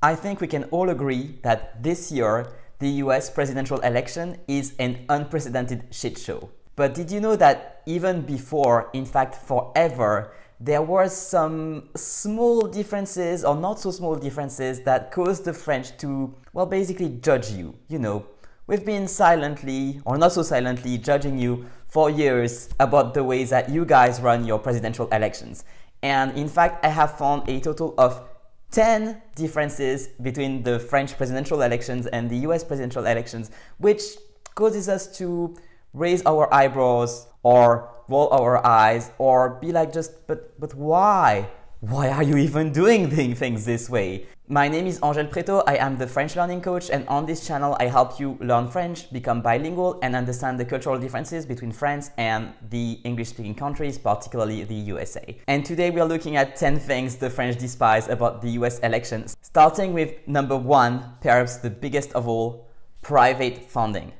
I think we can all agree that this year, the US presidential election is an unprecedented shit show. But did you know that even before, in fact, forever, there were some small differences or not so small differences that caused the French to, well, basically judge you. You know, we've been silently or not so silently judging you for years about the ways that you guys run your presidential elections. And in fact, I have found a total of 10 differences between the French presidential elections and the US presidential elections, which causes us to raise our eyebrows or roll our eyes or be like just, but, but why? Why are you even doing things this way? My name is Angel Pretot, I am the French learning coach and on this channel I help you learn French, become bilingual and understand the cultural differences between France and the English-speaking countries, particularly the USA. And today we are looking at 10 things the French despise about the US elections, starting with number one, perhaps the biggest of all, private funding.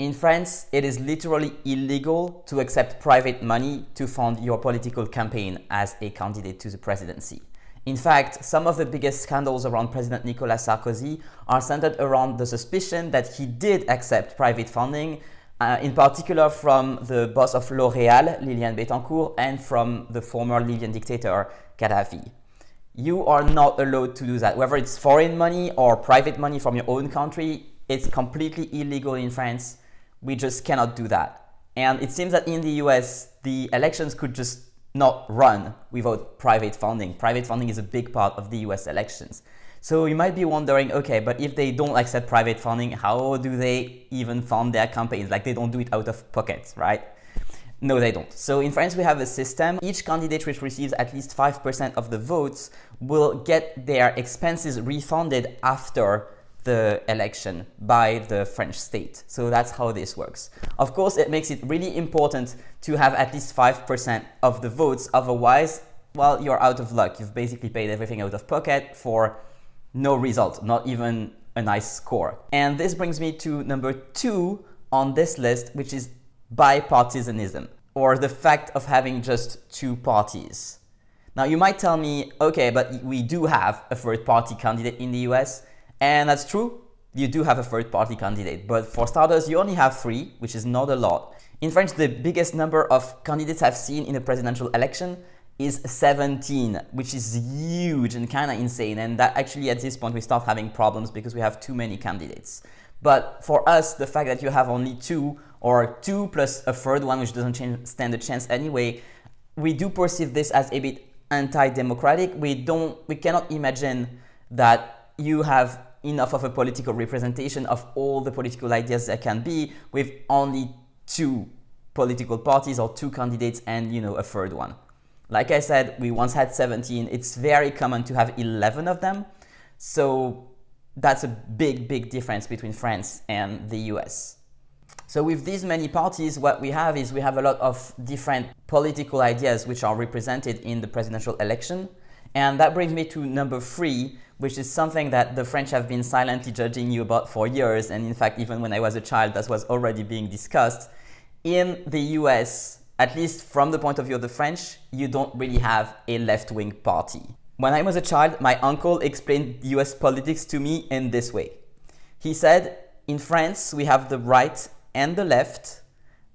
In France, it is literally illegal to accept private money to fund your political campaign as a candidate to the presidency. In fact, some of the biggest scandals around President Nicolas Sarkozy are centered around the suspicion that he did accept private funding, uh, in particular from the boss of L'Oréal, Liliane Bettencourt, and from the former Libyan dictator, Gaddafi. You are not allowed to do that. Whether it's foreign money or private money from your own country, it's completely illegal in France. We just cannot do that. And it seems that in the US, the elections could just not run without private funding. Private funding is a big part of the US elections. So you might be wondering, okay, but if they don't accept private funding, how do they even fund their campaigns? Like they don't do it out of pocket, right? No, they don't. So in France, we have a system. Each candidate which receives at least 5% of the votes will get their expenses refunded after the election by the French state. So that's how this works. Of course, it makes it really important to have at least 5% of the votes. Otherwise, well, you're out of luck. You've basically paid everything out of pocket for no result, not even a nice score. And this brings me to number two on this list, which is bipartisanism, or the fact of having just two parties. Now, you might tell me, okay, but we do have a third party candidate in the US. And that's true, you do have a third party candidate, but for starters, you only have three, which is not a lot. In France, the biggest number of candidates I've seen in a presidential election is 17, which is huge and kind of insane. And that actually at this point we start having problems because we have too many candidates. But for us, the fact that you have only two or two plus a third one, which doesn't stand a chance anyway, we do perceive this as a bit anti-democratic. We don't, we cannot imagine that you have enough of a political representation of all the political ideas there can be with only two political parties or two candidates and you know a third one. Like I said, we once had 17. It's very common to have 11 of them. So that's a big, big difference between France and the US. So with these many parties, what we have is we have a lot of different political ideas which are represented in the presidential election. And that brings me to number three, which is something that the French have been silently judging you about for years. And in fact, even when I was a child, that was already being discussed. In the US, at least from the point of view of the French, you don't really have a left wing party. When I was a child, my uncle explained US politics to me in this way. He said, in France, we have the right and the left,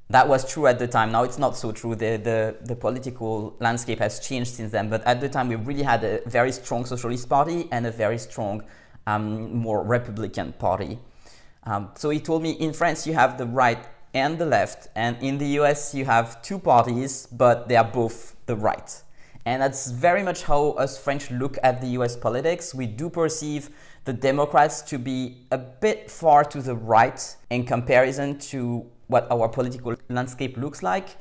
that was true at the time. Now it's not so true. The, the, the political landscape has changed since then. But at the time, we really had a very strong socialist party and a very strong, um, more Republican party. Um, so he told me in France, you have the right and the left. And in the US, you have two parties, but they are both the right. And that's very much how us French look at the US politics. We do perceive the Democrats to be a bit far to the right in comparison to what our political landscape looks like.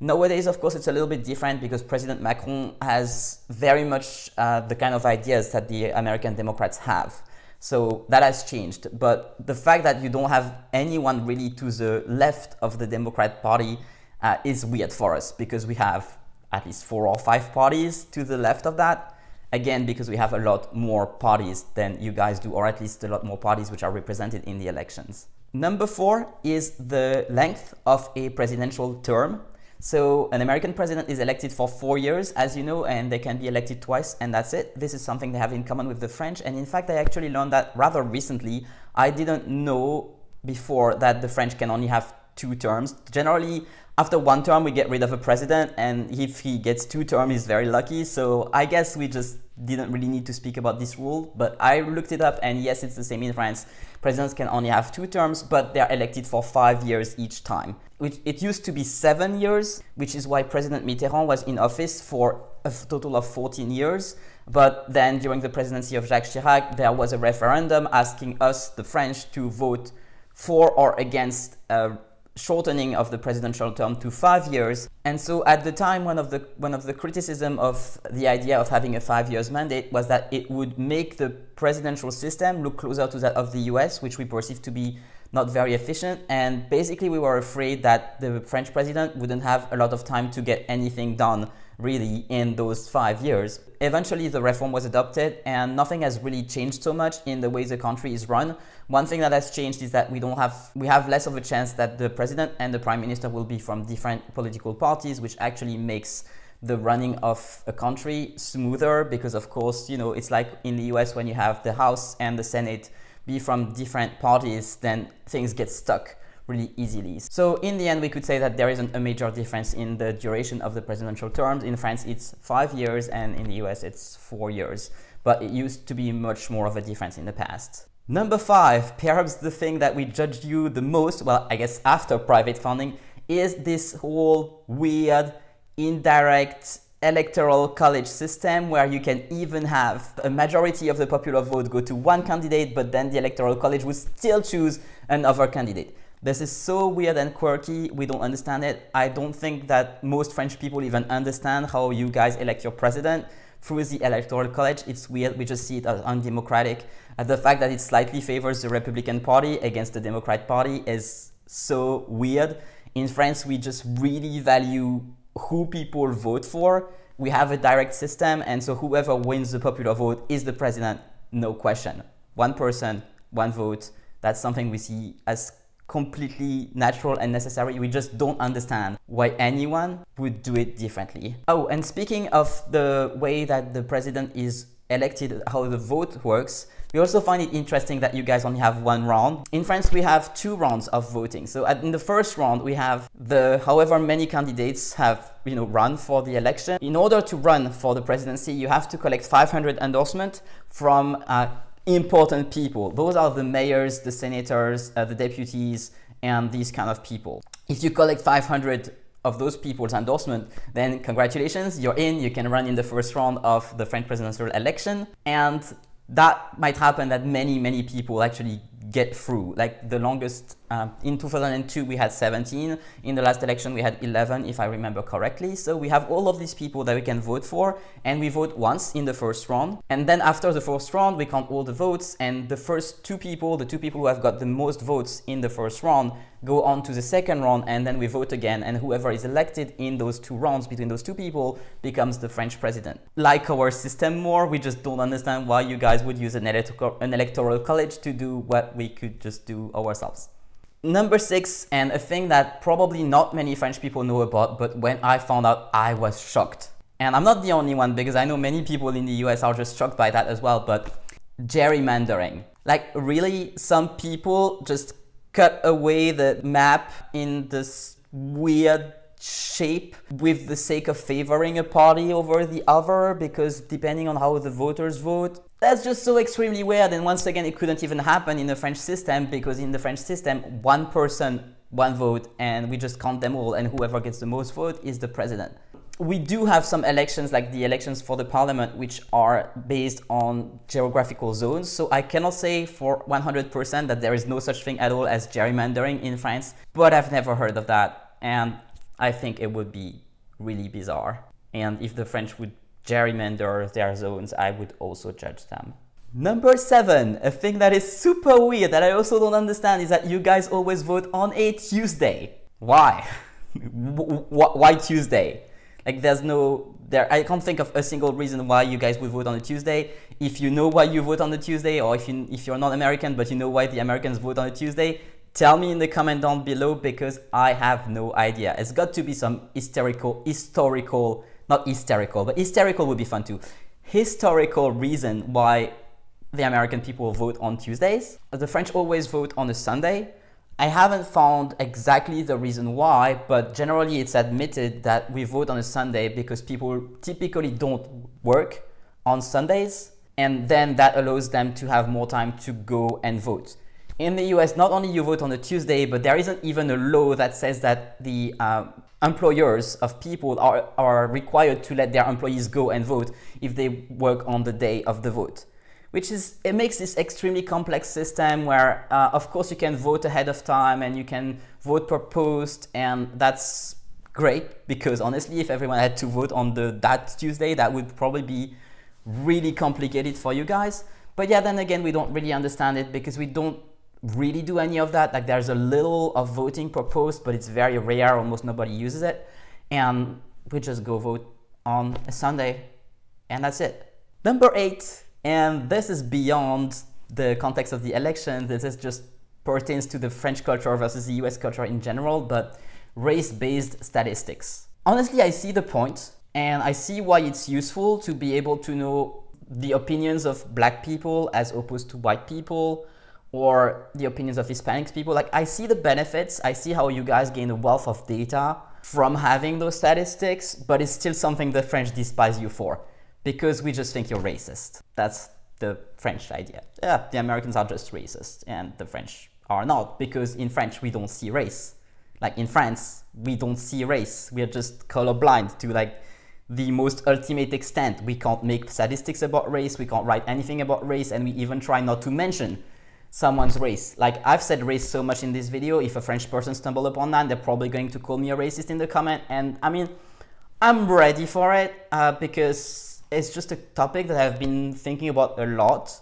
Nowadays, of course, it's a little bit different because President Macron has very much uh, the kind of ideas that the American Democrats have. So that has changed. But the fact that you don't have anyone really to the left of the Democrat Party uh, is weird for us because we have at least four or five parties to the left of that. Again, because we have a lot more parties than you guys do, or at least a lot more parties which are represented in the elections. Number four is the length of a presidential term. So an American president is elected for four years, as you know, and they can be elected twice, and that's it. This is something they have in common with the French. And in fact, I actually learned that rather recently. I didn't know before that the French can only have two terms. Generally, after one term, we get rid of a president, and if he gets two terms, he's very lucky. So I guess we just didn't really need to speak about this rule, but I looked it up, and yes, it's the same in France. Presidents can only have two terms, but they're elected for five years each time. Which it used to be seven years, which is why President Mitterrand was in office for a total of 14 years. But then during the presidency of Jacques Chirac, there was a referendum asking us, the French, to vote for or against a shortening of the presidential term to five years. And so at the time, one of the, one of the criticism of the idea of having a five years mandate was that it would make the presidential system look closer to that of the US, which we perceive to be not very efficient. And basically, we were afraid that the French president wouldn't have a lot of time to get anything done really in those five years. Eventually, the reform was adopted, and nothing has really changed so much in the way the country is run. One thing that has changed is that we don't have we have less of a chance that the president and the prime minister will be from different political parties, which actually makes the running of a country smoother because of course you know it's like in the US when you have the House and the Senate be from different parties then things get stuck really easily. So in the end, we could say that there isn't a major difference in the duration of the presidential terms. In France, it's five years, and in the US, it's four years. But it used to be much more of a difference in the past. Number five, perhaps the thing that we judged you the most, well, I guess after private funding, is this whole weird, indirect electoral college system where you can even have a majority of the popular vote go to one candidate, but then the electoral college would still choose another candidate. This is so weird and quirky, we don't understand it. I don't think that most French people even understand how you guys elect your president through the electoral college. It's weird, we just see it as undemocratic. And the fact that it slightly favors the Republican Party against the Democrat Party is so weird. In France, we just really value who people vote for. We have a direct system, and so whoever wins the popular vote is the president, no question. One person, one vote. That's something we see as completely natural and necessary. We just don't understand why anyone would do it differently. Oh, and speaking of the way that the president is elected, how the vote works, we also find it interesting that you guys only have one round. In France, we have two rounds of voting. So in the first round, we have the however many candidates have you know run for the election. In order to run for the presidency, you have to collect 500 endorsements from uh, important people. Those are the mayors, the senators, uh, the deputies, and these kind of people. If you collect 500 of those people's endorsement, then congratulations, you're in, you can run in the first round of the French presidential election. And that might happen that many, many people actually get through. Like the longest, uh, in 2002 we had 17, in the last election we had 11 if I remember correctly. So we have all of these people that we can vote for and we vote once in the first round. And then after the first round we count all the votes and the first two people, the two people who have got the most votes in the first round go on to the second round and then we vote again and whoever is elected in those two rounds between those two people becomes the French president. Like our system more, we just don't understand why you guys would use an, electoral, an electoral college to do what we could just do ourselves. Number six, and a thing that probably not many French people know about, but when I found out, I was shocked. And I'm not the only one because I know many people in the US are just shocked by that as well, but gerrymandering. Like, really, some people just cut away the map in this weird shape with the sake of favoring a party over the other because depending on how the voters vote that's just so extremely weird. And once again it couldn't even happen in the french system because in the french system one person one vote and we just count them all and whoever gets the most vote is the president. We do have some elections like the elections for the parliament which are based on geographical zones. So i cannot say for 100% that there is no such thing at all as gerrymandering in france but i've never heard of that. And i think it would be really bizarre and if the french would gerrymander their zones i would also judge them Number seven, a thing that is super weird that I also don't understand is that you guys always vote on a Tuesday. Why? Why Tuesday? Like there's no there I can't think of a single reason why you guys would vote on a Tuesday. If you know why you vote on a Tuesday or if you if you're not American but you know why the Americans vote on a Tuesday, Tell me in the comment down below because I have no idea. It's got to be some hysterical, historical, not hysterical, but hysterical would be fun too. Historical reason why the American people vote on Tuesdays. The French always vote on a Sunday. I haven't found exactly the reason why, but generally it's admitted that we vote on a Sunday because people typically don't work on Sundays, and then that allows them to have more time to go and vote. In the US, not only you vote on a Tuesday, but there isn't even a law that says that the uh, employers of people are, are required to let their employees go and vote if they work on the day of the vote which is it makes this extremely complex system where uh, of course you can vote ahead of time and you can vote per post and that's great because honestly if everyone had to vote on the that Tuesday that would probably be really complicated for you guys. But yeah then again we don't really understand it because we don't really do any of that like there's a little of voting per post but it's very rare almost nobody uses it and we just go vote on a Sunday and that's it number eight and this is beyond the context of the election. This is just pertains to the French culture versus the US culture in general, but race-based statistics. Honestly, I see the point and I see why it's useful to be able to know the opinions of black people as opposed to white people or the opinions of Hispanics people. Like I see the benefits, I see how you guys gain a wealth of data from having those statistics, but it's still something the French despise you for because we just think you're racist. That's the French idea. Yeah, the Americans are just racist and the French are not because in French we don't see race. Like in France, we don't see race. We are just colorblind to like the most ultimate extent. We can't make statistics about race. We can't write anything about race. And we even try not to mention someone's race. Like I've said race so much in this video. If a French person stumble upon that, they're probably going to call me a racist in the comment. And I mean, I'm ready for it uh, because it's just a topic that I've been thinking about a lot.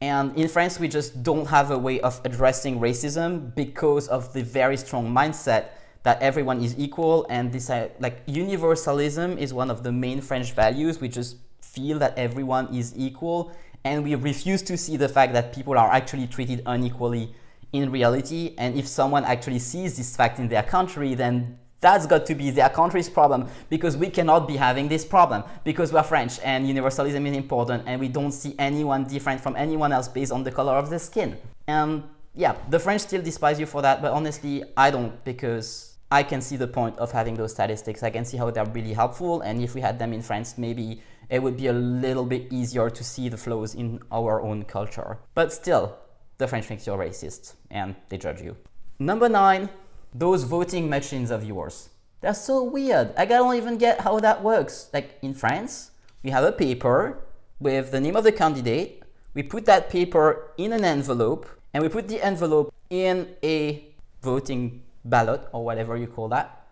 And in France, we just don't have a way of addressing racism because of the very strong mindset that everyone is equal. And this, uh, like, universalism is one of the main French values. We just feel that everyone is equal. And we refuse to see the fact that people are actually treated unequally in reality. And if someone actually sees this fact in their country, then that's got to be their country's problem because we cannot be having this problem because we're French and universalism is important and we don't see anyone different from anyone else based on the color of the skin. And yeah, the French still despise you for that, but honestly, I don't because I can see the point of having those statistics. I can see how they're really helpful. And if we had them in France, maybe it would be a little bit easier to see the flows in our own culture. But still, the French think you're racist and they judge you. Number nine, those voting machines of yours. They're so weird. I don't even get how that works. Like in France, we have a paper with the name of the candidate. We put that paper in an envelope and we put the envelope in a voting ballot or whatever you call that.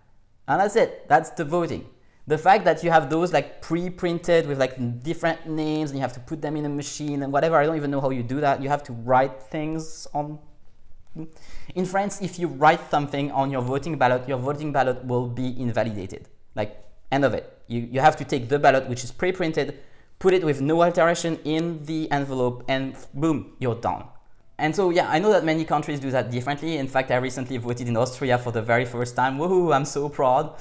And that's it. That's the voting. The fact that you have those like pre-printed with like different names and you have to put them in a machine and whatever, I don't even know how you do that. You have to write things on in France, if you write something on your voting ballot, your voting ballot will be invalidated. Like, end of it. You, you have to take the ballot, which is pre-printed, put it with no alteration in the envelope, and boom, you're done. And so, yeah, I know that many countries do that differently. In fact, I recently voted in Austria for the very first time. Woohoo, I'm so proud.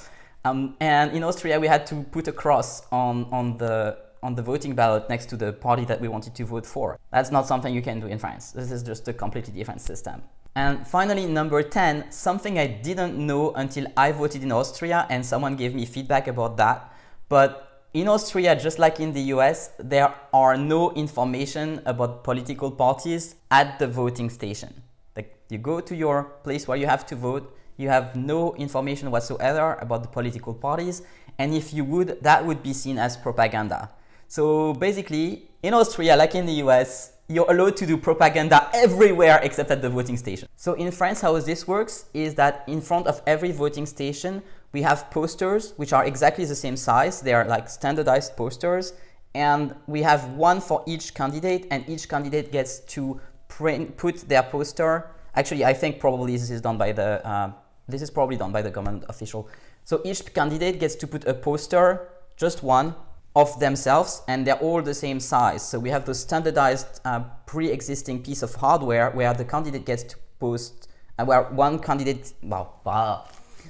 Um, and in Austria, we had to put a cross on, on, the, on the voting ballot next to the party that we wanted to vote for. That's not something you can do in France. This is just a completely different system. And finally, number 10, something I didn't know until I voted in Austria and someone gave me feedback about that. But in Austria, just like in the US, there are no information about political parties at the voting station. Like you go to your place where you have to vote, you have no information whatsoever about the political parties. And if you would, that would be seen as propaganda. So basically, in Austria, like in the US, you're allowed to do propaganda everywhere except at the voting station. So in France, how this works is that in front of every voting station, we have posters which are exactly the same size. They are like standardized posters. And we have one for each candidate and each candidate gets to print, put their poster. Actually, I think probably this is done by the, uh, this is probably done by the government official. So each candidate gets to put a poster, just one, of themselves and they're all the same size. So we have the standardized uh, pre-existing piece of hardware where the candidate gets to post and where one candidate, wow.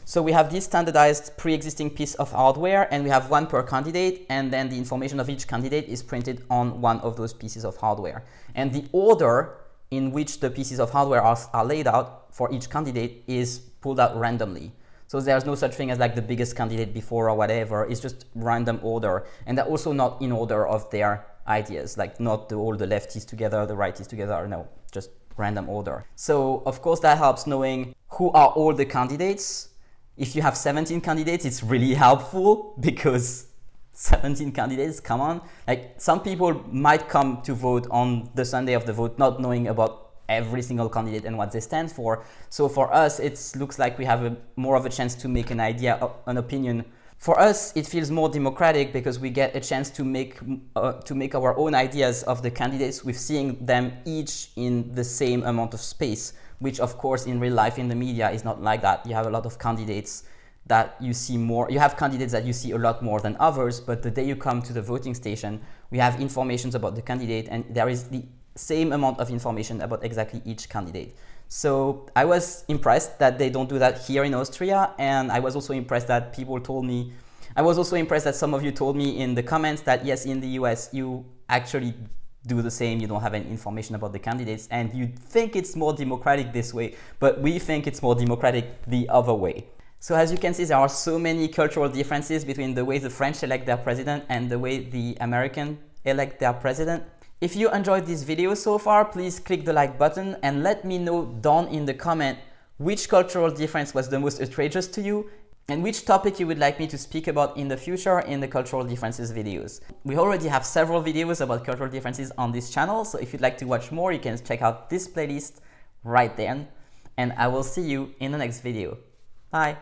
So we have this standardized pre-existing piece of hardware and we have one per candidate and then the information of each candidate is printed on one of those pieces of hardware. And the order in which the pieces of hardware are, are laid out for each candidate is pulled out randomly. So there's no such thing as like the biggest candidate before or whatever. It's just random order. And they're also not in order of their ideas, like not the, all the lefties together, the righties together, no, just random order. So of course that helps knowing who are all the candidates. If you have 17 candidates, it's really helpful because 17 candidates, come on. Like some people might come to vote on the Sunday of the vote not knowing about every single candidate and what they stand for. So for us, it looks like we have a, more of a chance to make an idea, an opinion. For us, it feels more democratic because we get a chance to make uh, to make our own ideas of the candidates with seeing them each in the same amount of space, which of course in real life in the media is not like that. You have a lot of candidates that you see more. You have candidates that you see a lot more than others, but the day you come to the voting station, we have informations about the candidate and there is the same amount of information about exactly each candidate. So I was impressed that they don't do that here in Austria, and I was also impressed that people told me. I was also impressed that some of you told me in the comments that yes, in the US you actually do the same. You don't have any information about the candidates, and you think it's more democratic this way, but we think it's more democratic the other way. So as you can see, there are so many cultural differences between the way the French elect their president and the way the American elect their president. If you enjoyed this video so far, please click the like button and let me know down in the comment which cultural difference was the most outrageous to you and which topic you would like me to speak about in the future in the cultural differences videos. We already have several videos about cultural differences on this channel, so if you'd like to watch more, you can check out this playlist right then. And I will see you in the next video. Bye!